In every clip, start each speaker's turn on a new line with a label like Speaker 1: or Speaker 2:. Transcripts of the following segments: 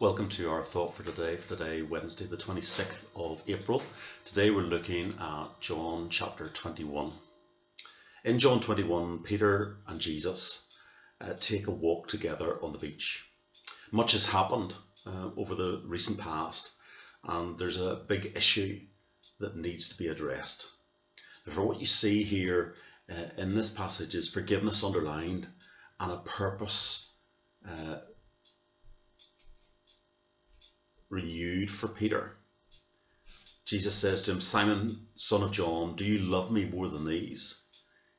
Speaker 1: Welcome to our thought for today, for today, Wednesday, the 26th of April. Today we're looking at John chapter 21. In John 21, Peter and Jesus uh, take a walk together on the beach. Much has happened uh, over the recent past, and there's a big issue that needs to be addressed. Therefore, what you see here uh, in this passage is forgiveness underlined and a purpose uh, renewed for Peter. Jesus says to him, Simon, son of John, do you love me more than these?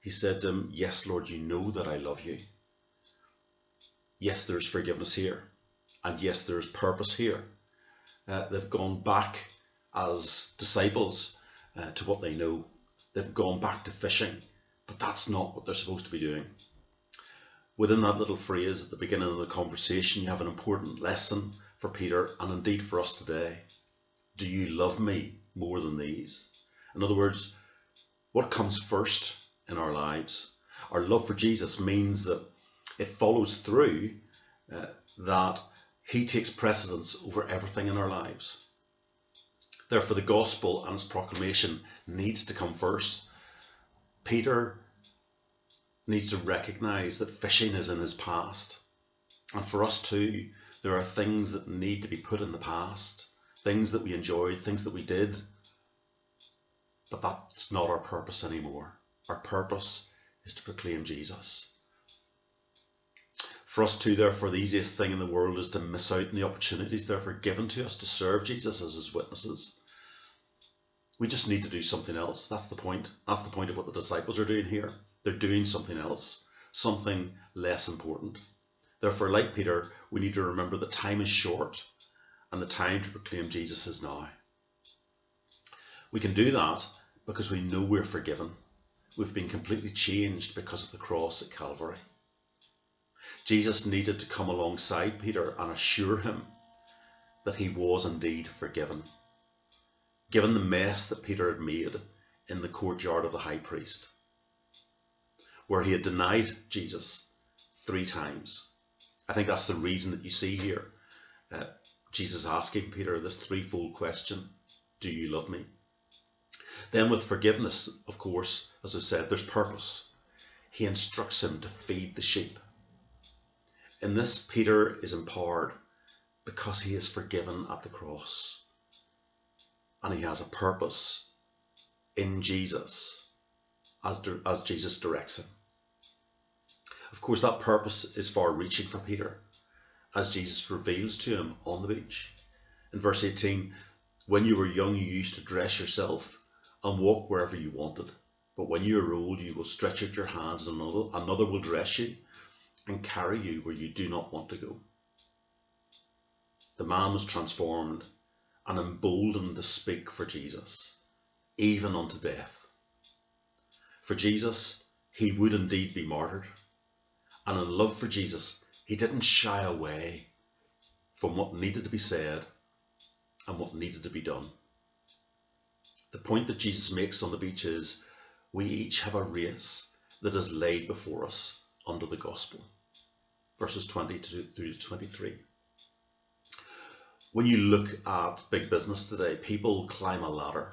Speaker 1: He said to him, Yes, Lord, you know that I love you. Yes, there's forgiveness here. And yes, there's purpose here. Uh, they've gone back as disciples uh, to what they know. They've gone back to fishing, but that's not what they're supposed to be doing. Within that little phrase at the beginning of the conversation, you have an important lesson for Peter and indeed for us today. Do you love me more than these? In other words, what comes first in our lives? Our love for Jesus means that it follows through uh, that he takes precedence over everything in our lives. Therefore, the gospel and its proclamation needs to come first. Peter needs to recognize that fishing is in his past. And for us too, there are things that need to be put in the past, things that we enjoyed, things that we did. But that's not our purpose anymore. Our purpose is to proclaim Jesus. For us too, therefore, the easiest thing in the world is to miss out on the opportunities therefore given to us to serve Jesus as his witnesses. We just need to do something else. That's the point. That's the point of what the disciples are doing here. They're doing something else, something less important. Therefore, like Peter, we need to remember that time is short and the time to proclaim Jesus is now. We can do that because we know we're forgiven. We've been completely changed because of the cross at Calvary. Jesus needed to come alongside Peter and assure him that he was indeed forgiven, given the mess that Peter had made in the courtyard of the high priest, where he had denied Jesus three times I think that's the reason that you see here. Uh, Jesus asking Peter this threefold question Do you love me? Then, with forgiveness, of course, as I said, there's purpose. He instructs him to feed the sheep. In this, Peter is empowered because he is forgiven at the cross. And he has a purpose in Jesus as, as Jesus directs him. Of course, that purpose is far reaching for Peter, as Jesus reveals to him on the beach. In verse 18, when you were young, you used to dress yourself and walk wherever you wanted. But when you are old, you will stretch out your hands, and another, another will dress you and carry you where you do not want to go. The man was transformed and emboldened to speak for Jesus, even unto death. For Jesus, he would indeed be martyred and in love for Jesus, he didn't shy away from what needed to be said and what needed to be done. The point that Jesus makes on the beach is we each have a race that is laid before us under the gospel. Verses 20 through to 23. When you look at big business today, people climb a ladder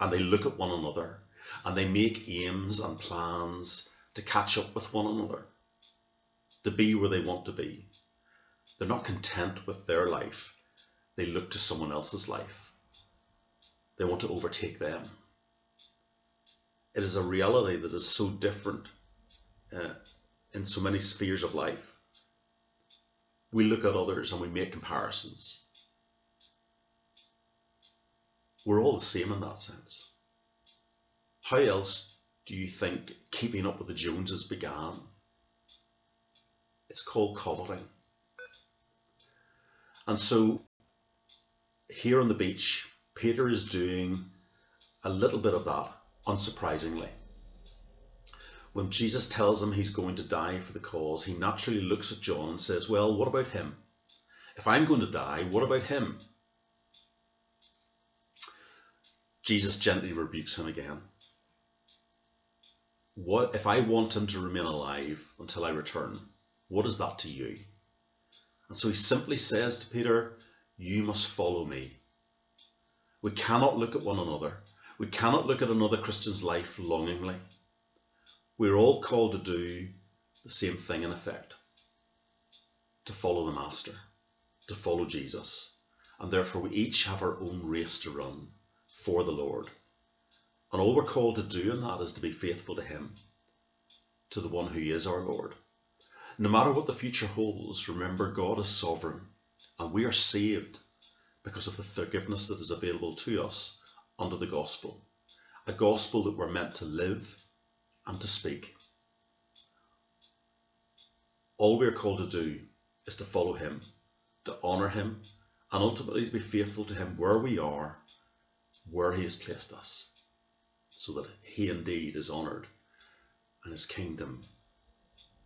Speaker 1: and they look at one another and they make aims and plans to catch up with one another to be where they want to be. They're not content with their life. They look to someone else's life. They want to overtake them. It is a reality that is so different uh, in so many spheres of life. We look at others and we make comparisons. We're all the same in that sense. How else do you think keeping up with the Joneses began? It's called coveting. And so here on the beach, Peter is doing a little bit of that, unsurprisingly. When Jesus tells him he's going to die for the cause, he naturally looks at John and says, Well, what about him? If I'm going to die, what about him? Jesus gently rebukes him again. What if I want him to remain alive until I return? What is that to you? And so he simply says to Peter, You must follow me. We cannot look at one another. We cannot look at another Christian's life longingly. We're all called to do the same thing in effect to follow the Master, to follow Jesus. And therefore, we each have our own race to run for the Lord. And all we're called to do in that is to be faithful to Him, to the one who is our Lord. No matter what the future holds, remember God is sovereign and we are saved because of the forgiveness that is available to us under the gospel. A gospel that we're meant to live and to speak. All we are called to do is to follow Him, to honour Him, and ultimately to be faithful to Him where we are, where He has placed us, so that He indeed is honoured and His kingdom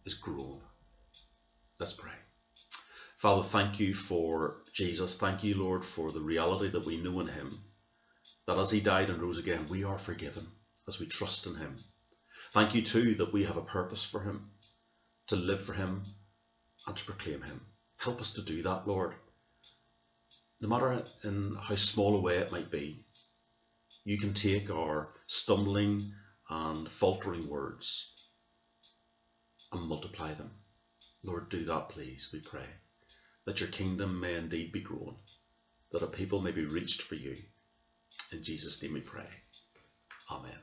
Speaker 1: is grown. Let's pray. Father, thank you for Jesus. Thank you, Lord, for the reality that we know in him. That as he died and rose again, we are forgiven as we trust in him. Thank you, too, that we have a purpose for him, to live for him and to proclaim him. Help us to do that, Lord. No matter in how small a way it might be, you can take our stumbling and faltering words and multiply them Lord, do that, please, we pray, that your kingdom may indeed be grown, that a people may be reached for you. In Jesus' name we pray. Amen.